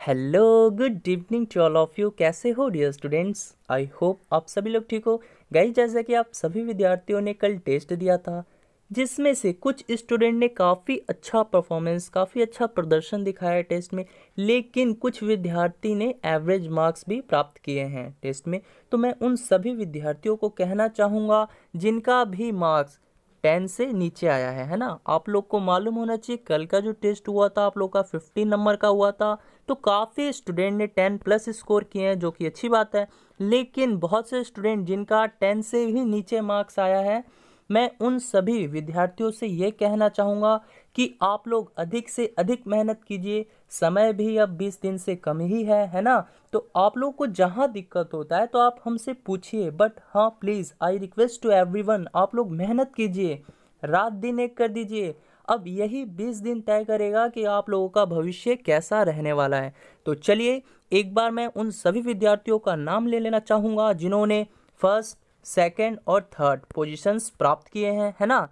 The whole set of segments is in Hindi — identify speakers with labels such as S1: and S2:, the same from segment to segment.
S1: Hello good evening to all of you कैसे हो डियर स्टूडेंट्स आई होप आप सभी लोग ठीक हो। गई जैसा कि आप सभी विद्यार्थियों ने कल टेस्ट दिया था, जिसमें से कुछ स्टूडेंट ने काफ़ी अच्छा परफॉर्मेंस काफ़ी अच्छा प्रदर्शन दिखाया टेस्ट में, लेकिन कुछ विद्यार्थी ने एवरेज मार्क्स भी प्राप्त किए हैं टेस्ट में। तो मैं उन सभी विद्यार्थियों को कहना चाहूँगा, जिनका भी मार्क्स टेन से नीचे आया है है ना? आप लोग को मालूम होना चाहिए, कल का जो टेस्ट हुआ था, आप लोग का फिफ्टीन नंबर का हुआ था तो काफ़ी स्टूडेंट ने टेन प्लस स्कोर किए हैं, जो कि अच्छी बात है। लेकिन बहुत से स्टूडेंट जिनका टेन से भी नीचे मार्क्स आया है मैं उन सभी विद्यार्थियों से ये कहना चाहूँगा कि आप लोग अधिक से अधिक मेहनत कीजिए। समय भी अब बीस दिन से कम ही है है ना? तो आप लोग को जहाँ दिक्कत होता है तो आप हमसे पूछिए। बट हाँ please I request to everyone आप लोग मेहनत कीजिए। रात दिन एक कर दीजिए। अब यही बीस दिन तय करेगा कि आप लोगों का भविष्य कैसा रहने वाला है। तो चलिए, एक बार मैं उन सभी विद्यार्थियों का नाम ले लेना चाहूँगा जिन्होंने फ़र्स्ट सेकंड और थर्ड पोजीशंस प्राप्त किए हैं, है ना?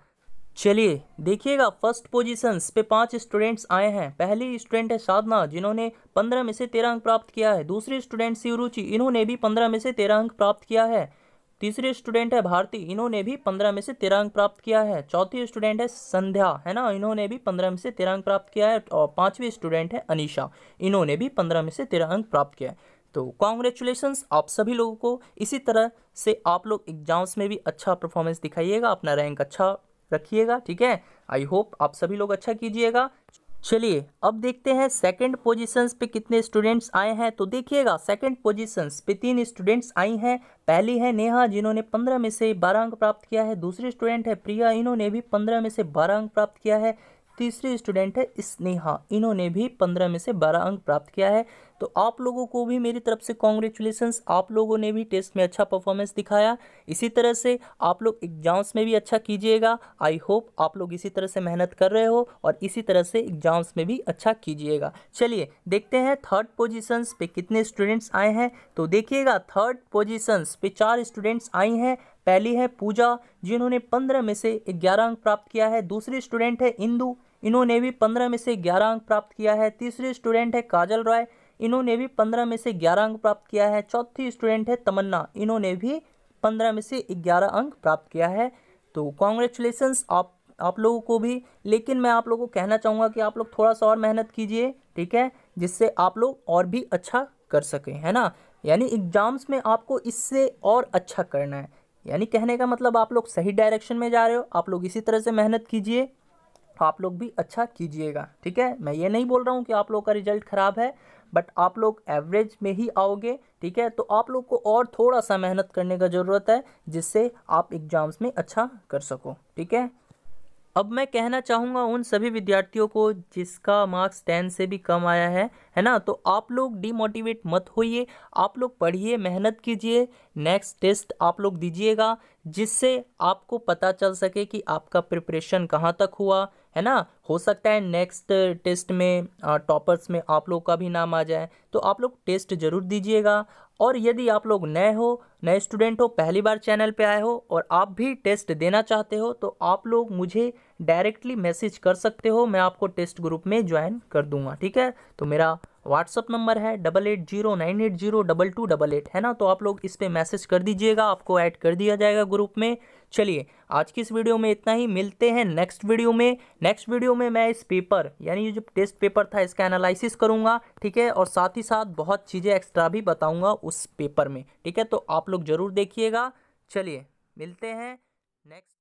S1: चलिए, देखिएगा फ़र्स्ट पोजीशंस पे पाँच स्टूडेंट्स आए हैं। पहली स्टूडेंट है साधना, जिन्होंने पंद्रह में से तेरह अंक प्राप्त किया है। दूसरी स्टूडेंट शिवरुचि, इन्होंने भी पंद्रह में से तेरह अंक प्राप्त किया है। तीसरी स्टूडेंट है भारती, इन्होंने भी पंद्रह में से तेरह अंक प्राप्त किया है। चौथी स्टूडेंट है संध्या, है ना? इन्होंने भी पंद्रह में से तेरह अंक प्राप्त किया है। और पांचवी स्टूडेंट है अनिशा, इन्होंने भी पंद्रह में से तेरह अंक प्राप्त किया है। तो कॉन्ग्रेचुलेशंस आप सभी लोगों को। इसी तरह से आप लोग एग्ज़ाम्स में भी अच्छा परफॉर्मेंस दिखाइएगा, अपना रैंक अच्छा रखिएगा, ठीक है? आई होप आप सभी लोग अच्छा कीजिएगा। चलिए, अब देखते हैं सेकंड पोजीशंस पे कितने स्टूडेंट्स आए हैं। तो देखिएगा सेकंड पोजीशंस पे तीन स्टूडेंट्स आई हैं। पहली है नेहा, जिन्होंने पंद्रह में से बारह अंक प्राप्त किया है। दूसरी स्टूडेंट है प्रिया, इन्होंने भी पंद्रह में से बारह अंक प्राप्त किया है। तीसरी स्टूडेंट है स्नेहा। इन्होंने भी पंद्रह में से बारह अंक प्राप्त किया है। तो आप लोगों को भी मेरी तरफ़ से कॉन्ग्रेचुलेसन आप लोगों ने भी टेस्ट में अच्छा परफॉर्मेंस दिखाया। इसी तरह से आप लोग एग्ज़ाम्स में भी अच्छा कीजिएगा। आई होप आप लोग इसी तरह से मेहनत कर रहे हो और इसी तरह से एग्ज़ाम्स में भी अच्छा कीजिएगा। चलिए, देखते हैं थर्ड पोजिशंस पे कितने स्टूडेंट्स आए हैं। तो देखिएगा थर्ड पोजिशंस पे चार स्टूडेंट्स आई हैं। पहली है पूजा, जिन्होंने पंद्रह में से ग्यारह अंक प्राप्त किया है। दूसरी स्टूडेंट है इंदू। इन्होंने भी पंद्रह में से ग्यारह अंक प्राप्त किया है। तीसरी स्टूडेंट है काजल रॉय। इन्होंने भी पंद्रह में से ग्यारह अंक प्राप्त किया है। चौथी स्टूडेंट है तमन्ना। इन्होंने भी पंद्रह में से ग्यारह अंक प्राप्त किया है। तो कॉन्ग्रेचुलेसन्स आप आप लोगों को भी। लेकिन मैं आप लोगों को कहना चाहूँगा कि आप लोग थोड़ा सा और मेहनत कीजिए, ठीक है? जिससे आप लोग और भी अच्छा कर सकें, है ना? यानी एग्ज़ाम्स में आपको इससे और अच्छा करना है। यानी कहने का मतलब आप लोग सही डायरेक्शन में जा रहे हो। आप लोग इसी तरह से मेहनत कीजिए। आप लोग भी अच्छा कीजिएगा, ठीक है? मैं ये नहीं बोल रहा हूँ कि आप लोग का रिज़ल्ट ख़राब है, बट आप लोग एवरेज में ही आओगे, ठीक है? तो आप लोग को और थोड़ा सा मेहनत करने का ज़रूरत है, जिससे आप एग्ज़ाम्स में अच्छा कर सको, ठीक है? अब मैं कहना चाहूँगा उन सभी विद्यार्थियों को जिसका मार्क्स टेन से भी कम आया है है ना? तो आप लोग डीमोटिवेट मत होइए, आप लोग पढ़िए, मेहनत कीजिए, नेक्स्ट टेस्ट आप लोग दीजिएगा, जिससे आपको पता चल सके कि आपका प्रिपरेशन कहाँ तक हुआ है ना? हो सकता है नेक्स्ट टेस्ट में टॉपर्स में आप लोग का भी नाम आ जाए। तो आप लोग टेस्ट ज़रूर दीजिएगा। और यदि आप लोग नए हो, नए स्टूडेंट हो, पहली बार चैनल पे आए हो और आप भी टेस्ट देना चाहते हो तो आप लोग मुझे डायरेक्टली मैसेज कर सकते हो। मैं आपको टेस्ट ग्रुप में ज्वाइन कर दूँगा, ठीक है? तो मेरा व्हाट्सअप नंबर है double eight zero nine eight zero double two double eight है ना? तो आप लोग इस पर मैसेज कर दीजिएगा, आपको ऐड कर दिया जाएगा ग्रुप में। चलिए, आज की इस वीडियो में इतना ही। मिलते हैं नेक्स्ट वीडियो में। नेक्स्ट वीडियो में मैं इस पेपर यानी ये जो टेस्ट पेपर था, इसका एनालिसिस करूँगा, ठीक है? और साथ ही साथ बहुत चीज़ें एक्स्ट्रा भी बताऊँगा उस पेपर में, ठीक है? तो आप लोग ज़रूर देखिएगा। चलिए, मिलते हैं नेक्स्ट